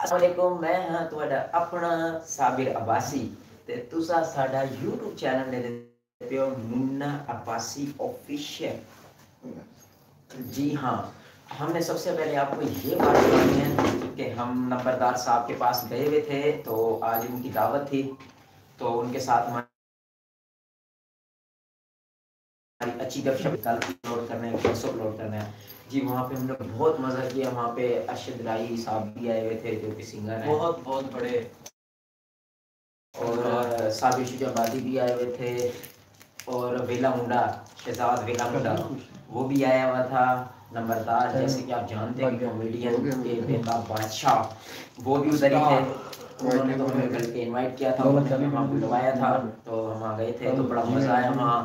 السلام علیکم میں ہاں تہاڈا اپنا صابر عباسی تے تسا ساڈا YouTube چینل دے دیتے منا عباسی آفیشیل جی ہاں ہم نے سب سے پہلے آپ کو یہ بات کرنی ہے کہ ہم نمبردار صاحب کے پاس گئے ہوئے تھے تو آج ان کی دعوت تھی تو ان کے ساتھ اچھی گپ شپ کل اپلوڈ کرنا ہے پرسوں اپلوڈ کرنا ہے۔ جی وہاں پہ ہم نے بہت مزہ کیا۔ وہاں پہ ارشد رائی صاحب بھی آئے ہوئے تھے جو کہ سنگر ہیں۔ بہت بہت بڑے۔ اور صابر شجا آبادی بھی آئے ہوئے تھے۔ اور ویلا منڈا شہزاد ویلا منڈا وہ بھی آیا ہوا تھا۔ نمبردار جیسے کہ آپ جانتے ہیں کامیڈین کے بےتاب بادشاہ وہ بھی ادھر ہی تھے۔ انہوں نے تو ہمیں کل کے انوائٹ کیا تھا نے وہاں بلوایا تھا۔ تو ہم آ گئے تھے تو بڑا مزہ آیا وہاں۔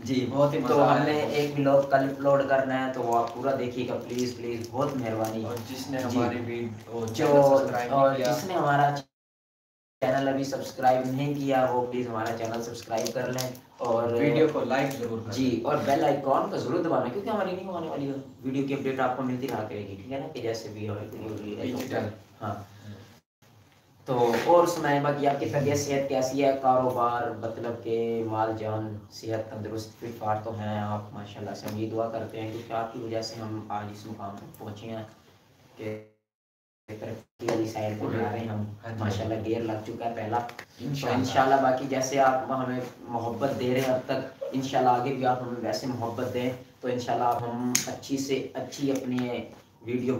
جی بہت تو ہم نے ایک کل اپلوڈ کرنا ہے تو آپ پورا دیکھیے گا پلیز پلیز بہت مہربانی نے۔ ہماری جس نے ہمارا چینل ابھی سبسکرائب نہیں کیا وہ پلیز ہمارا چینل سبسکرائب کر لیں اور ویڈیو کو لائک ضرور کریں جی اور بیل آئیکن کا ضرور دبانا کیونکہ ہماری نہیں ہونے والی ویڈیو کی اپڈیٹ آپ کو ملتی رہا کرے گی ٹھیک ہے نا کہ جیسے بھی ہماری ہاں تو اور سنائیں باقی آپ کی طبیعت صحت کیسی ہے کاروبار مطلب کہ مال جان صحت تندرست فٹ فاٹ تو ہیں آپ ماشاء اللہ سے ہم یہ دعا کرتے ہیں کیونکہ آپ کی وجہ سے ہم آج اس مقام تک پہنچے ہیں کہ ترقی والی سائڈ پہ جا رہے ہیں ہم۔ ماشاء اللہ گیئر لگ چکا ہے پہلا تو انشاءاللہ انشاءاللہ باقی جیسے آپ ہمیں محبت دے رہے ہیں اب تک انشاءاللہ آگے بھی آپ ہمیں ویسے محبت دیں تو انشاءاللہ آپ ہم اچھی سے اچھی اپنی ویڈیو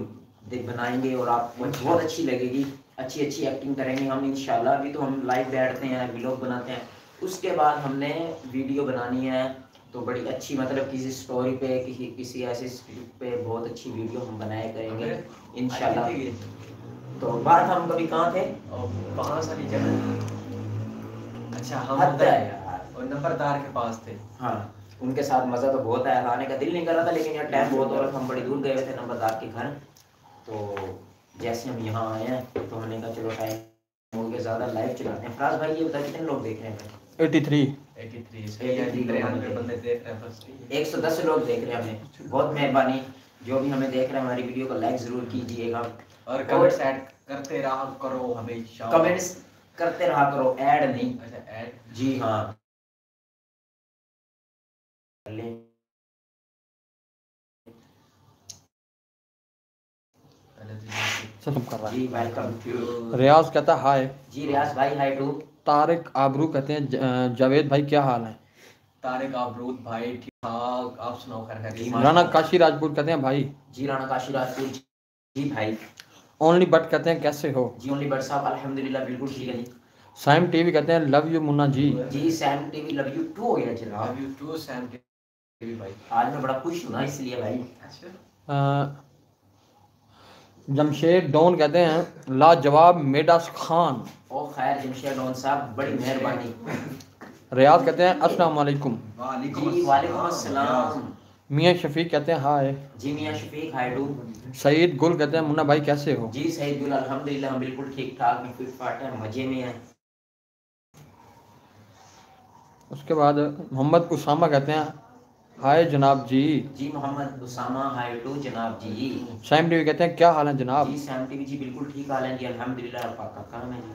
بنائیں گے اور آپ کو بہت اچھی لگے گی اچھی اچھی ایکٹنگ کریں گے ہم انشاءاللہ ابھی تو ہم لائیو بیٹھتے ہیں ویلوگ بناتے ہیں اس کے بعد ہم نے ویڈیو بنانی ہے تو بڑی اچھی مطلب کسی سٹوری پہ کسی کسی ایسی اسکرپٹ پہ بہت اچھی ویڈیو ہم بنایا کریں گے انشاءاللہ۔ تو بات ہم کبھی کہاں تھے؟ کہاں ساری جگہ اچھا ہم اور نمبردار کے پاس تھے۔ ہاں ان کے ساتھ مزہ تو بہت آیا۔ آنے کا دل نہیں کر رہا تھا لیکن یار ٹائم بہت ہو رہا تھا ہم بڑی دور گئے ہوئے تھے نمبردار کے گھر۔ تو جیسے ہم یہاں آئے ہیں تو ہم نے کہا چلو ٹائم ہو گیا زیادہ لائف چلاتے ہیں۔ فراز بھائی یہ بتا کتنے لوگ دیکھ رہے ہیں ایٹی تھری ایٹی تھری ترانوے بندے دیکھ رہے ہیں۔ بس ایک سو دس لوگ دیکھ رہے ہیں ہمیں بہت مہربانی۔ جو بھی ہمیں دیکھ رہے ہیں ہماری ویڈیو کو لائک ضرور کیجیے گا۔ اور کمنٹس ایڈ کرتے رہا کرو ہمیشہ۔ کمنٹس کرتے رہا کرو ایڈ نہیں۔ اچھا ایڈ جی ہاں۔ ختم کر رہا جی ہے ریاض کہتا ہے ہائے۔ جی ریاض بھائی ہائی ٹو۔ طارق آبرو کہتے ہیں جاوید بھائی کیا حال ہے طارق آبرود بھائی ٹھیک ٹھاک۔ آپ سناؤ خیر خیر۔ رانا کاشی راجپور کہتے ہیں بھائی۔ جی رانا کاشی راجپور۔ جی بھائی۔ اونلی بٹ کہتے ہیں کیسے ہو؟ جی اونلی بٹ صاحب الحمدللہ بالکل ٹھیک ہے جی۔ سائم ٹی وی کہتے ہیں لو یو منا جی۔ جی Saim T V love you too ہو گیا جناب۔ Love you too Saim T V بھائی۔ آج میں بڑا خوش ہوں نا اس لیے بھائی۔ اچھا جمشید ڈون کہتے ہیں لاجواب میڈاس خان۔ او خیر جمشید ڈون صاحب بڑی مہربانی۔ ریاض کہتے ہیں السلام علیکم۔ وعلیکم جی السلام۔ میاں شفیق کہتے ہیں ہائے۔ جی میاں شفیق ہائی ٹو سعید گل کہتے ہیں منا بھائی کیسے ہو؟ جی سعید گل الحمدللہ ہم بالکل ٹھیک ٹھاک ہیں فٹ فاٹ ہیں مزے میں ہیں۔ اس کے بعد محمد اسامہ کہتے ہیں ہائے جناب جی جی محمد اسامہ ہائی ٹو جناب جی۔ سائم ٹی وی کہتے ہیں کیا حال ہے جناب؟ جی سیم ٹی وی جی بالکل ٹھیک حال ہے جی الحمدللہ پاک کا کام ہے؟ جی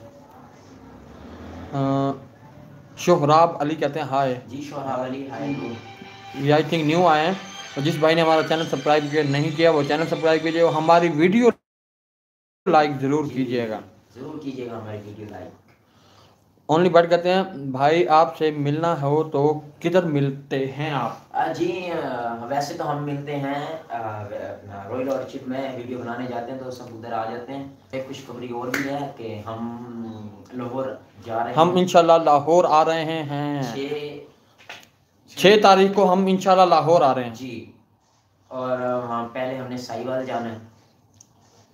شہراب علی کہتے ہیں ہائے جی شوہر علی ہائی ٹو یہ آئی تھنک نیو آئے ہیں۔ اور جس بھائی نے ہمارا چینل سبسکرائب کیا نہیں کیا وہ چینل سبسکرائب کیجیے اور ہماری ویڈیو لائک ضرور جی، کیجیے گا۔ ضرور کیجیے گا ہماری ویڈیو لائک اونلی بٹ کہتے ہیں بھائی آپ سے ملنا ہو تو کدھر ملتے ہیں آپ جی ویسے تو ہم ملتے ہیں اپنا رویل اورچپ میں ویڈیو بنانے جاتے ہیں تو سب ادھر آ جاتے ہیں ایک خوشخبری اور بھی ہے کہ ہم لاہور جا رہے ہم ہیں انشاءاللہ لاہور آ رہے ہیں چھ چھ تاریخ کو ہم انشاءاللہ لاہور آ رہے ہیں جی اور وہاں پہلے ہم نے سائیوال جانا ہے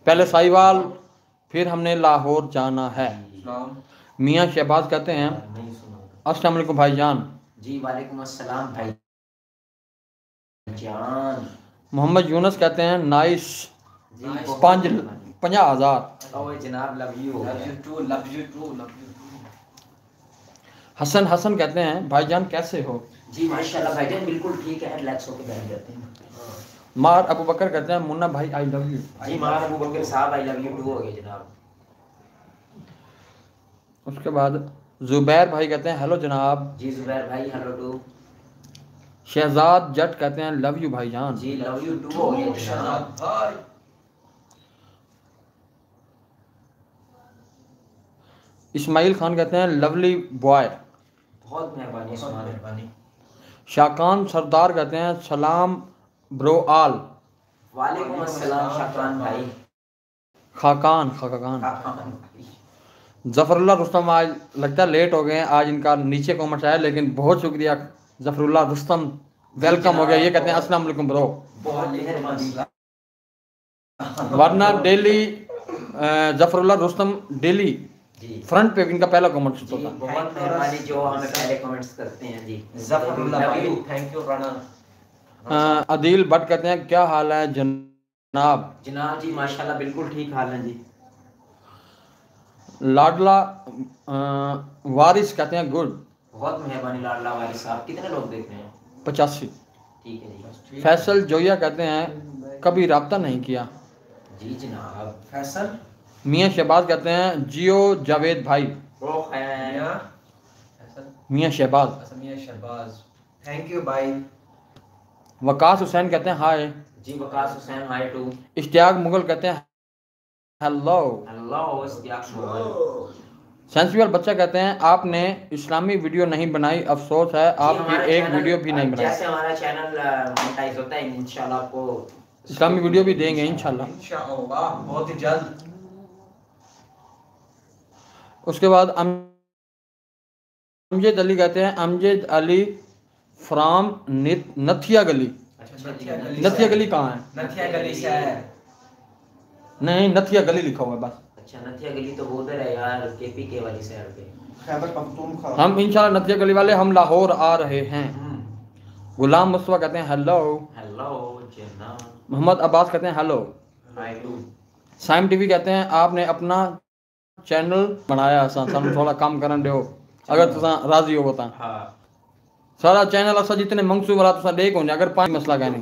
پہلے سائیوال پھر ہم نے لاہور جانا ہے میاں شہباز کہتے ہیں سنا۔ السلام علیکم بھائی جان۔ جی وعلیکم السلام بھائی جان۔ محمد یونس کہتے ہیں نائس جی پانچ۔ پنجا ہزار۔ حسن حسن کہتے ہیں بھائی جان کیسے ہو؟ جی ماشاءاللہ بھائی جان بالکل ٹھیک ہے ریلیکس ہو کے بیٹھ جاتے ہیں۔ مار ابو بکر کہتے ہیں منا بھائی آئی لو یو جی مار ابو بکر صاحب آئی لو یو ٹو ہو گئے جناب۔ اس کے بعد زبیر بھائی کہتے ہیں ہیلو جناب. جی زبیر بھائی ہیلو ٹو۔ شہزاد جٹ کہتے ہیں لو یو بھائی جان. جی لو یو ٹو شہزاد بھائی۔ اسماعیل خان کہتے ہیں لولی بوائے. بہت مہربانی شاکان سردار کہتے ہیں سلام برو آل. وعلیکم السلام شاکران بھائی۔ خاکان خاکان۔ ظفر اللہ رستم آج لگتا ہے لیٹ ہو گئے ہیں آج ان کا نیچے کامنٹ آیا لیکن بہت شکریہ ظفر اللہ رستم ویلکم ہو گیا یہ کہتے ہیں السلام علیکم برو بہت مہربانی ورنہ ڈیلی ظفر اللہ رستم ڈیلی جی۔ فرنٹ پہ ان کا پہلا کامنٹ جی ہوتا ہے بہت مہربانی جو ہمیں پہلے کمنٹس کرتے ہیں۔ جی ظفر اللہ. Thank you Rana. آ، عدیل بٹ کہتے ہیں کیا حال ہے جناب؟ جناب جی ماشاءاللہ بالکل ٹھیک حال ہے جی۔ لاڈلا وارث کہتے ہیں گڈ بہت مہربانی لاڈلا والد صاحب کتنے لوگ دیکھ رہے ہیں؟ پچاسی۔ جی۔ فیصل جویا کہتے ہیں کبھی رابطہ نہیں کیا۔ جی جناب فیصل؟ میاں شہباز کہتے ہیں جیو جاوید بھائی۔ میاں؟ فیصل؟ میاں شہباز۔ شہباز۔ تھینک یو بھائی وقاص حسین کہتے ہیں ہائے جی وقاص حسین ہائی ٹو اشتیاق مغل کہتے ہیں شمال سینسیبل بچہ کہتے ہیں آپ نے اسلامی ویڈیو نہیں بنائی افسوس ہے آپ کی ایک ویڈیو بھی نہیں بنائی جیسے ہمارا چینل مونٹائز ہوتا ہے انشاءاللہ آپ کو اسلامی ویڈیو بھی دیں گے انشاءاللہ انشاءاللہ بہت ہی جلد اس کے بعد ام- امجد علی کہتے ہیں امجد علی فرام نتھیا گلی نتھیا گلی نتھیا گلی کہاں ہے نتھیا گلی سے ہے نہیں نتھیا گلی لکھا ہوا ہے بس۔ اچھا نتھیا گلی تو ادھر ہے یار کے پی کے والی سائڈ پہ۔ خیبر پختونخوا ہم انشاءاللہ نتھیا گلی والے ہم لاہور آ رہے ہیں۔ غلام مصطفیٰ کہتے ہیں ہیلو ہیلو جناب۔ محمد عباس کہتے ہیں ہیلو سائم ٹی وی کہتے ہیں آپ نے اپنا چینل بنایا سا سانو تھوڑا کام کرن دیو۔ اگر تساں راضی ہو تا ہاں۔ سارا چینل اسا جتنے منگسو والا تساں دے کون اگر پانچ مسئلہ کہنے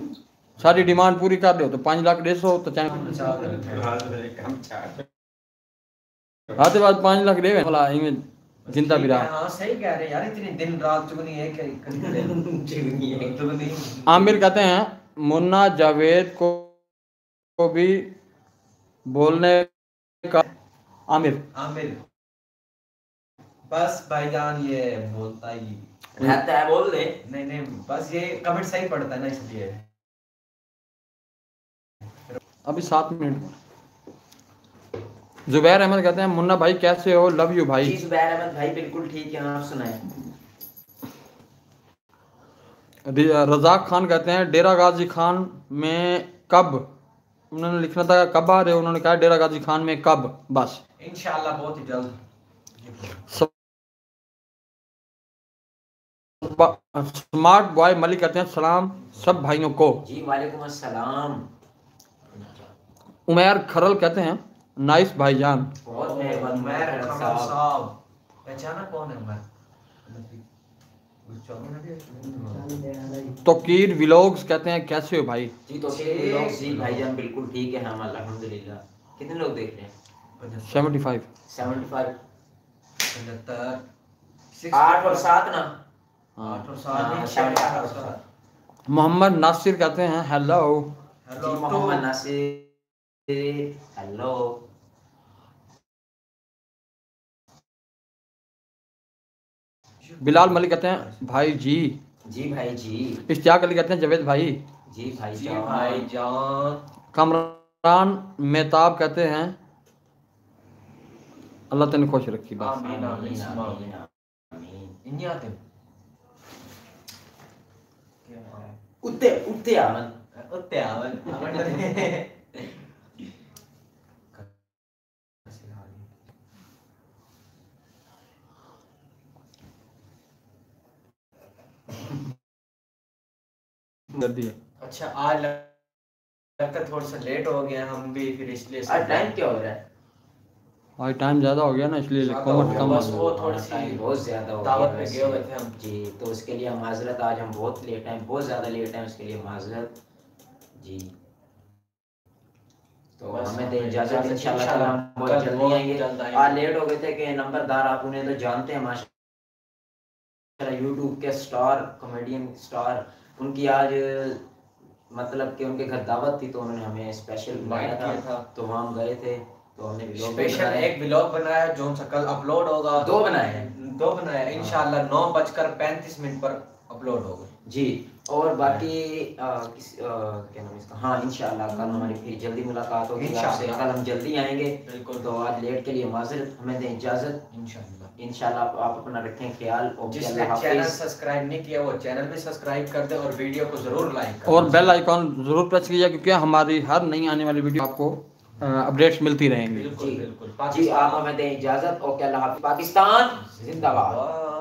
ساری ڈیمانڈ پوری کر دیو تو پانچ لاکھ دے سو تو چینل آتے بعد پانچ لاکھ دے بھلا ایویں زندہ بھی رہا ہاں صحیح کہہ رہے ہیں یار اتنی دن رات چگنی ہے کہ چگنی عامر کہتے ہیں منا جاوید کو کو بھی بولنے کا عامر عامر بس بھائی جان یہ بولتا ہی رہتا ہے بول دے نہیں نہیں بس یہ کمنٹ صحیح ابھی سات منٹ زبیر احمد کہتے ہیں منا بھائی کیسے ہو؟ لو یو جی بھائی زبیر احمد بھائی بالکل ٹھیک ہے آپ سنائیں۔ رزاق خان کہتے ہیں ڈیرا غازی خان میں کب؟ انہوں نے لکھنا تھا کب آ رہے ہو؟ انہوں نے کہا ڈیرا غازی خان میں کب بس۔ انشاءاللہ بہت ہی جلد۔ سمارٹ بوائے ملک کہتے ہیں سلام سب بھائیوں کو۔ جی وعلیکم السلام۔ عمیر کھرل کہتے ہیں نائس بھائی جان۔ توقیر ویلوگز کہتے ہیں کیسے ہو بھائی؟ جی جی بھائی جان بالکل ٹھیک ہے۔ ہم الحمدللہ۔ کتنے لوگ دیکھ رہے ہیں؟ Seventy five. Seventy five. پچہتر۔ آٹھ اور سات نا؟ آٹھ اور ہاں، اور سات۔ محمد ناصر کہتے ہیں ہیلو۔ جی ہیلو محمد ناصر۔ ہیلو بلال ملک کہتے ہیں بھائی جی جی بھائی جی اشتیاق علی کہتے ہیں جاوید بھائی جی بھائی جی جان بھائی جان کمران میتاب کہتے ہیں اللہ تین خوش رکھی بس آمین آمین اتے اتے آمن اتے آون آون اچھا آج لگتا تھوڑا سا لیٹ ہو گیا ہم بھی پھر اس لیے آج ٹائم کیا ہو رہا ہے؟ آج ٹائم زیادہ ہو گیا نا اس لیے گیا، کم بس وہ گیا تھوڑی سی بہت زیادہ ہو دعوت گیا پہ ویسے۔ گئے ہوئے تھے ہم۔ جی تو اس کے لیے معذرت آج ہم بہت لیٹ ہیں بہت زیادہ لیٹ ہیں اس کے لیے معذرت۔ جی۔ تو ہمیں ہمیں اجازت اجازت انشاءاللہ انشاءاللہ تعالیٰ ہم بہت جلدی آئیں گے۔ آج لیٹ ہو گئے تھے کہ نمبردار آپ انہیں تو جانتے ہیں ماشاء یوٹیوب کے سٹار کامیڈین سٹار ان کی آج مطلب کہ ان کے گھر دعوت تھی تو انہوں نے ہمیں اسپیشل بلایا کیا تھا. تھا. تو وہاں ہم گئے تھے تو ہم نے اسپیشل بنایا۔ ایک ولاگ بنایا جو ان سے کل اپلوڈ ہوگا. دو بنائے ہیں. دو بنایا انشاءاللہ نو بج کر پینتیس منٹ پر اپلوڈ ہوگا. جی. اور باقی کیا نام اس کا؟ ہاں انشاءاللہ کل ہماری پھر جلدی ملاقات ہوگی۔ کل ہم جلدی آئیں گے. بالکل. تو آج لیٹ کے لیے معذرت ہمیں دیں اجازت. انشاءاللہ. انشاءاللہ آپ اپنا رکھیں خیال. اوکے جس نے چینل حافظ سبسکرائب نہیں کیا وہ چینل بھی سبسکرائب کر دے اور ویڈیو کو ضرور لائک کریں اور بیل آئیکن ضرور پریس کیجیے کیونکہ ہماری ہر نئی آنے والی ویڈیو آپ کو اپڈیٹس ملتی رہیں گی۔ بالکل جی بالکل۔ جی آپ ہمیں دیں اجازت. اوکے اللہ حافظ. پاکستان زندہ باد۔